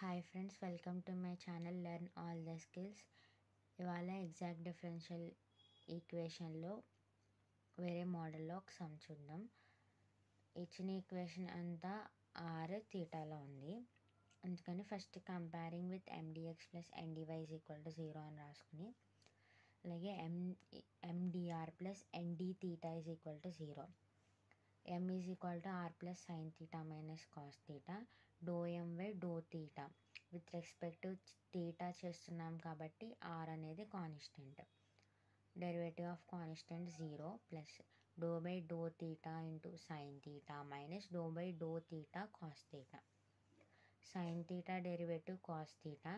Hi friends welcome to my channel learn all the skills ఇవాళ exact differential ఈక్వేషన్లో వేరే మోడల్లో ఒక సమ్ చూద్దాం. ఇచ్చిన ఈక్వేషన్ అంతా ఆర్ తీటాలో ఉంది. అందుకని first comparing with MDX plus NDY equal to zero అని రాసుకుని అలాగే M MDR plus MD theta is equal to zero M is equal to R plus sine theta minus cos theta do M by do theta. With respect theta చేస్తున్నాం కాబట్టి R అనేది constant. Derivative of constant zero plus do by do theta into sine theta minus do by do theta cos theta. Sine theta derivative cos theta.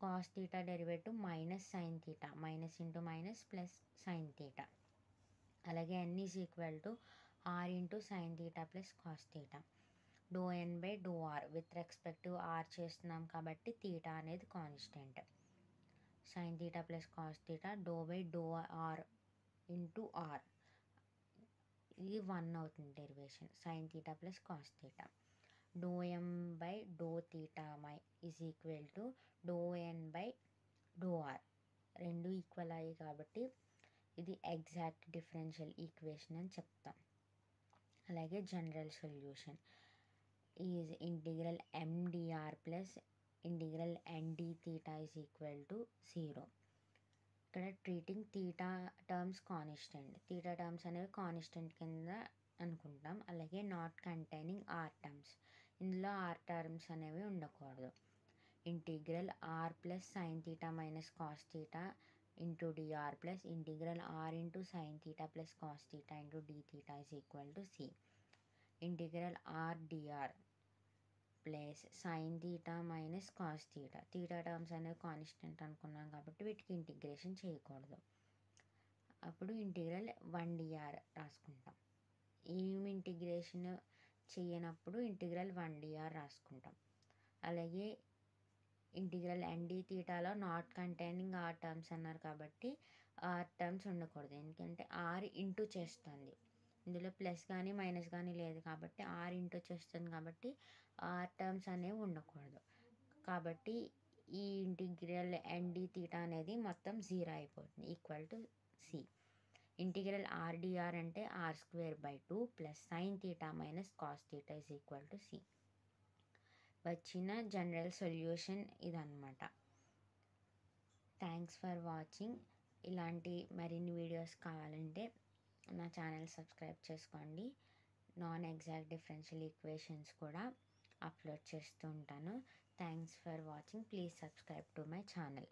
Cos theta derivative minus sine theta. Minus into minus plus sine theta. అలాగే N is equal to R into sine theta plus cos theta. Do N by do R with respect R చేస్తున్నాం కాబట్టి theta అనేది constant. Sine theta plus cos theta do by do R into R. ఇది one అవుతుంది derivation. Sine theta plus cos theta. Do M by do theta my is equal to do N by do R. రెండు equal అయ్యాయి కాబట్టి ఇది exact differential equation అని చెప్తాం. అలాగే general solution. Is integral MDR plus integral ND theta is equal to zero ఇక్కడ treating theta terms constant theta terms అనేవి constant కింద అనుకుంటాం. అలాగే నాట్ కంటైనింగ్ ఆర్ టర్మ్స్ ఇందులో ఆర్ టర్మ్స్ అనేవి ఉండకూడదు. Integral R plus sine theta minus cos theta into DR plus integral R into sine theta plus cos theta into D theta is equal to C integral RDR plus sine theta minus cos theta theta terms అనేవి constant అనుకున్నాం కాబట్టి వీటికి integration చేయకూడదు. అప్పుడు integral one DR రాసుకుంటాం. ఏమి integration చేయనప్పుడు integral one DR రాసుకుంటాం. అలాగే ఇంటిగ్రల్ ఎన్డి థీటాలో నాట్ కంటైనింగ్ ఆర్ టర్మ్స్ అన్నారు కాబట్టి ఆర్ టర్మ్స్ ఉండకూడదు. ఎందుకంటే ఆర్ ఇంటూ చేస్తుంది. ఇందులో ప్లస్ కానీ మైనస్ కానీ లేదు కాబట్టి ఆర్ ఇంటూ వచ్చేస్తుంది కాబట్టి ఆర్ టర్మ్స్ అనేవి ఉండకూడదు. కాబట్టి ఈ ఇంటిగ్రల్ ఎన్డి తీటా అనేది మొత్తం జీరో అయిపోతుంది equal to C integral RDR అంటే R square by two plus sine theta minus cos theta is equal to C వచ్చిన జనరల్ సొల్యూషన్ ఇదన్నమాట. Thanks for watching. ఇలాంటి మరిన్ని వీడియోస్ కావాలంటే నా ఛానల్ సబ్స్క్రైబ్ చేసుకోండి. నాన్ ఎగ్జాక్ట్ డిఫరెన్షియల్ ఈక్వేషన్స్ కూడా upload చేస్తూ ఉంటాను. Thanks for watching. Please subscribe to my channel.